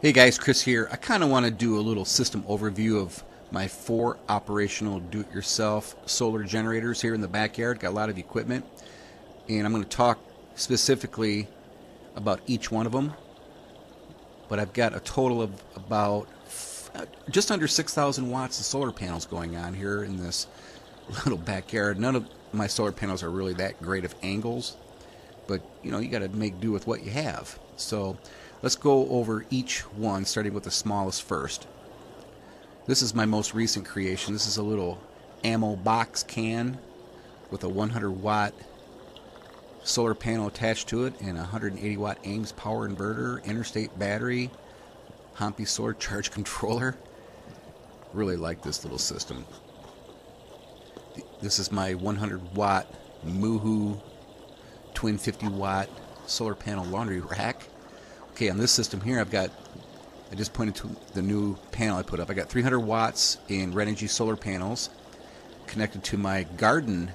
Hey guys, Chris here. I kind of want to do a little system overview of my four operational do-it-yourself solar generators here in the backyard. Got a lot of equipment, and I'm going to talk specifically about each one of them. But I've got a total of about just under 6,000 watts of solar panels going on here in this little backyard. None of my solar panels are really that great of angles, but you know you got to make do with what you have. So Let's go over each one, starting with the smallest first. This is my most recent creation. This is a little ammo box can with a 100 watt solar panel attached to it and a 180 watt AIMS power inverter, interstate battery, Hompy solar charge controller. Really like this little system. This is my 100 watt Moohoo twin 50 watt solar panel laundry rack. Okay, on this system here, I've got, I just pointed to the new panel I put up. I got 300 watts in Renogy solar panels connected to my garden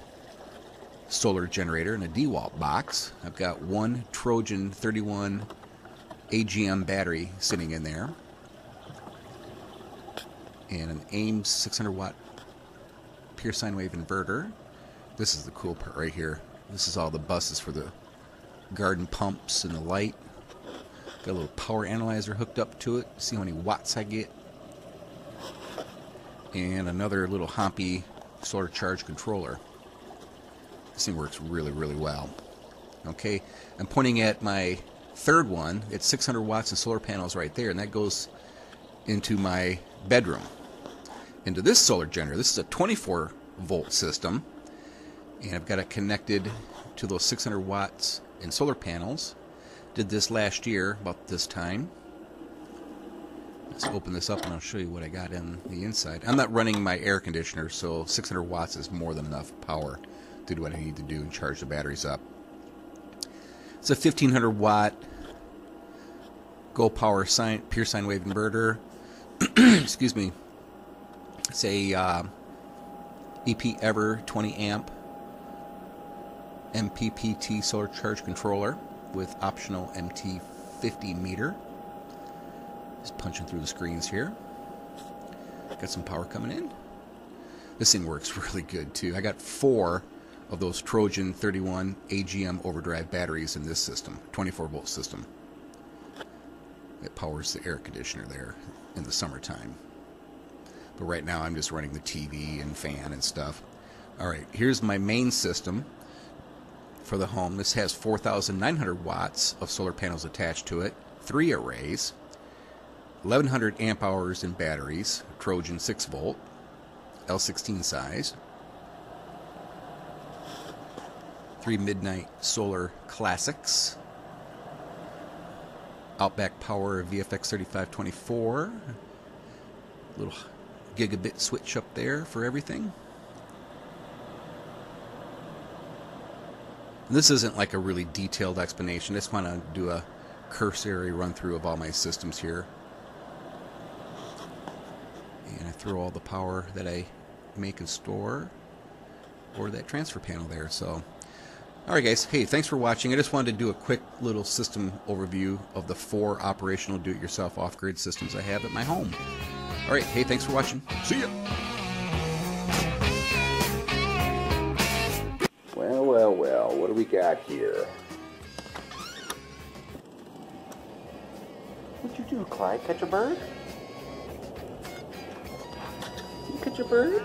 solar generator in a DeWalt box. I've got one Trojan 31 AGM battery sitting in there and an AIM 600 watt pure sine wave inverter. This is the cool part right here. This is all the buses for the garden pumps and the light. Got a little power analyzer hooked up to it. See how many watts I get. And another little Hompi solar charge controller. This thing works really, really well. Okay, I'm pointing at my third one. It's 600 watts of solar panels right there, and that goes into my bedroom. Into this solar generator. This is a 24 volt system, and I've got it connected to those 600 watts in solar panels did this last year, about this time. Let's open this up and I'll show you what I got in the inside. I'm not running my air conditioner, so 600 watts is more than enough power to do what I need to do and charge the batteries up. It's a 1500 watt Go Power sine, pure sine wave inverter. Excuse me. It's a uh, EP Ever 20 amp MPPT solar charge controller with optional MT50 meter. Just punching through the screens here. Got some power coming in. This thing works really good too. I got four of those Trojan 31 AGM overdrive batteries in this system, 24 volt system. It powers the air conditioner there in the summertime. But right now I'm just running the TV and fan and stuff. Alright, here's my main system for the home. This has 4,900 watts of solar panels attached to it, three arrays, 1,100 amp hours in batteries, Trojan 6 volt, L16 size, three Midnight Solar Classics, Outback Power VFX 3524, little gigabit switch up there for everything. This isn't like a really detailed explanation. I just want to do a cursory run through of all my systems here. And I throw all the power that I make and store or that transfer panel there. So, alright guys, hey, thanks for watching. I just wanted to do a quick little system overview of the four operational do-it-yourself off-grid systems I have at my home. Alright, hey, thanks for watching. See ya! Do we got here? What you do, Clyde? Catch a bird? You catch a bird?